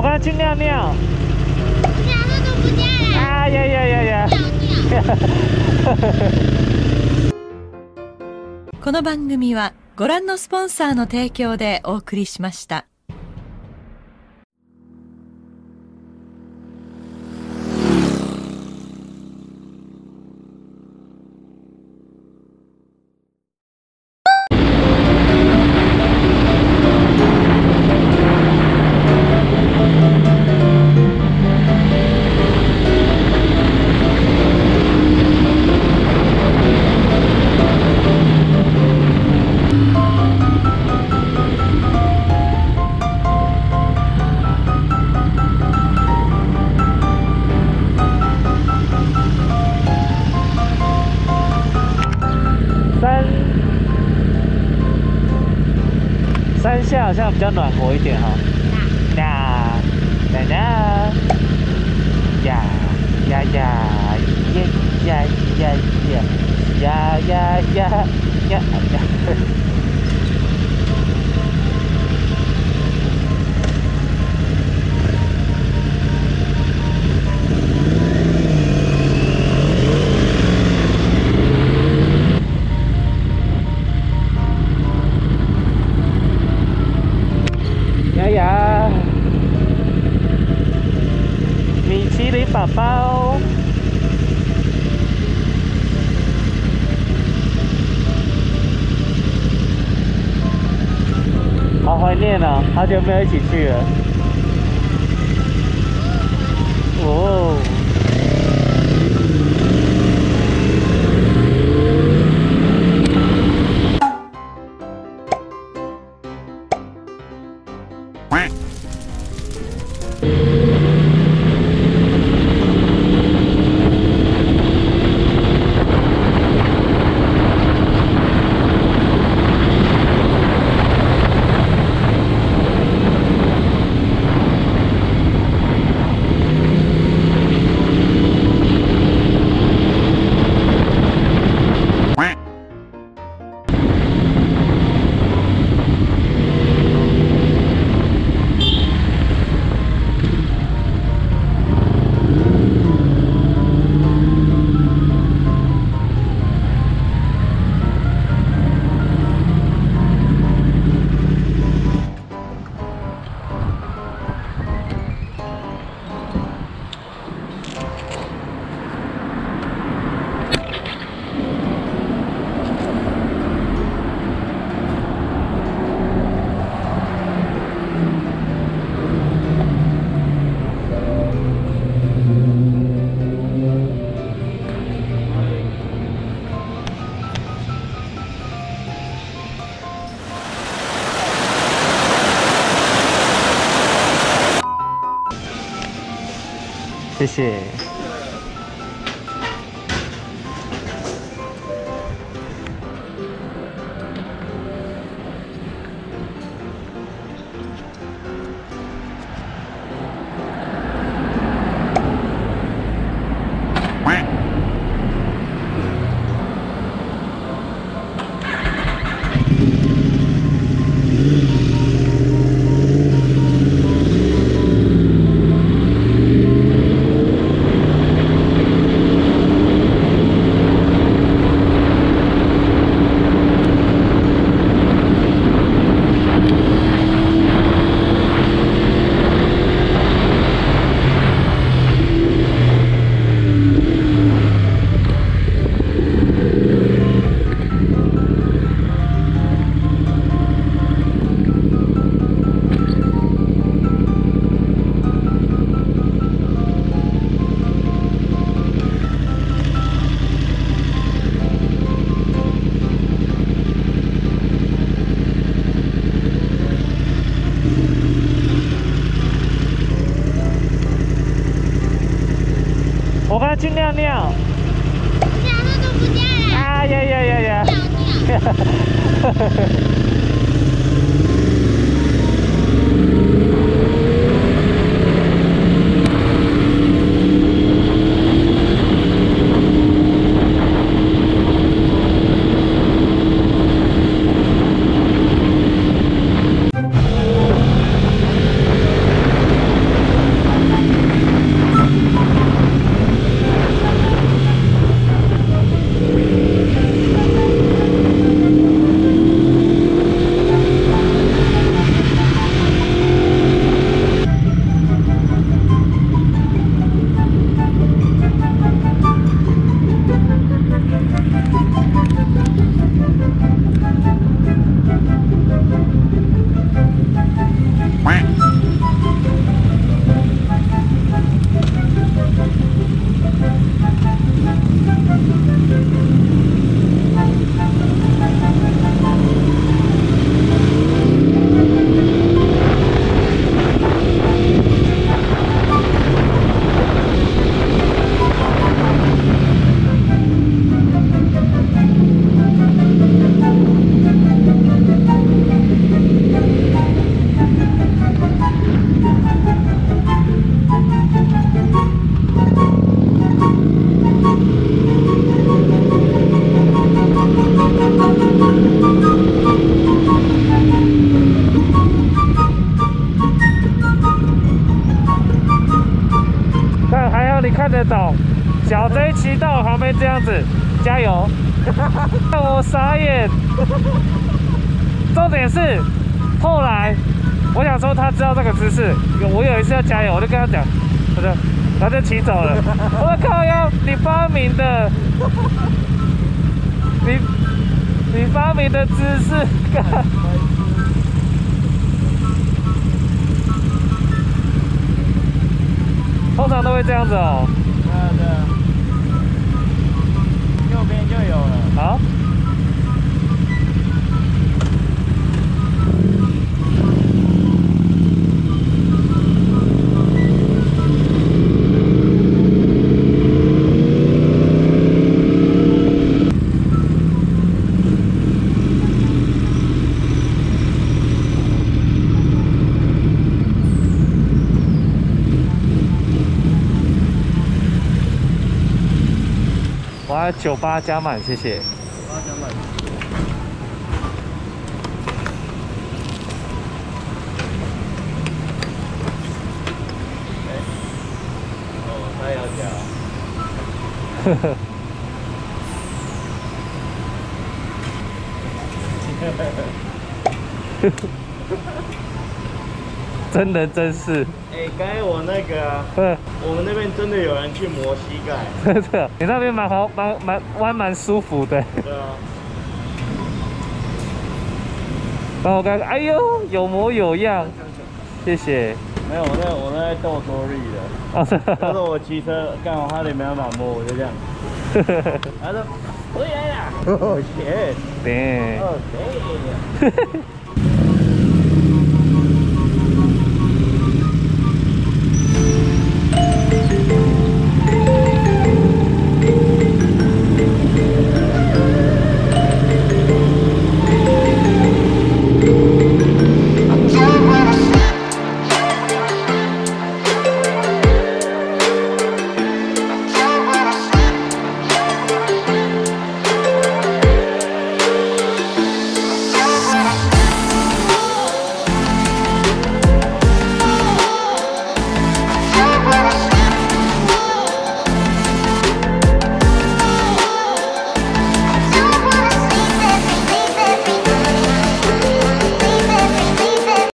我刚去尿尿。两个都不见了。哎呀呀呀呀！この番組はご覧のスポンサーの提供でお送りしました。三下好像比较暖和一点哈。那那那呀呀呀呀呀念了，好久没有一起去了。哦，谢去尿尿。两个都不见了。啊呀呀呀呀！尿尿。这样子，加油！让 我傻眼。重点是，后来我想说他知道这个姿势，我有一次要加油，我就跟他讲，他就他就骑走了。我靠呀，你发明的，你你发明的姿势，干通常都会这样子哦。对啊对啊，右边就有了。好。我要酒吧加满，谢谢。八千万。哦，他要加。呵呵。真人真事，哎，刚才我那个啊，嗯，我们那边真的有人去磨膝盖。真的，你那边蛮好，蛮蛮弯蛮舒服的。对啊。然后我刚，哎呦，有模有样，谢谢。没有，我在我在斗多利的。哦，真的他说我骑车刚好他也没办法摸，我就这样。他说回来啦。哦，谢。对。哦，对。